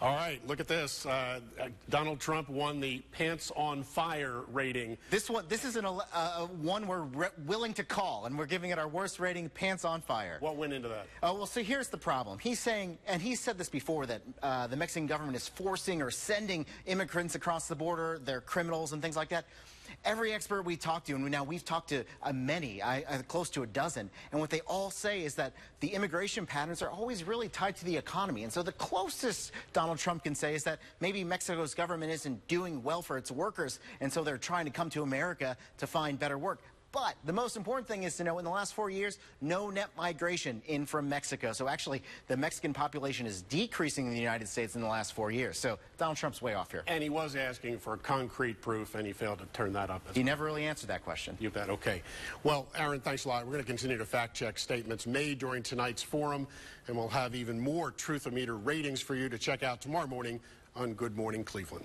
All right, look at this. Uh, Donald Trump won the Pants on Fire rating. This one, this is an, uh, one we're willing to call, and we're giving it our worst rating, Pants on Fire. What went into that? Uh, well, so here's the problem. He's saying, and he said this before, that uh, the Mexican government is forcing or sending immigrants across the border. They're criminals and things like that. Every expert we talked to, and now we've talked to uh, many, I, uh, close to a dozen, and what they all say is that the immigration patterns are always really tied to the economy. And so the closest Donald Trump can say is that maybe Mexico's government isn't doing well for its workers, and so they're trying to come to America to find better work. But the most important thing is to know in the last four years, no net migration in from Mexico. So actually, the Mexican population is decreasing in the United States in the last four years. So Donald Trump's way off here. And he was asking for concrete proof, and he failed to turn that up. He well. never really answered that question. You bet. Okay. Well, Aaron, thanks a lot. We're going to continue to fact check statements made during tonight's forum, and we'll have even more Truth-O-Meter ratings for you to check out tomorrow morning on Good Morning Cleveland.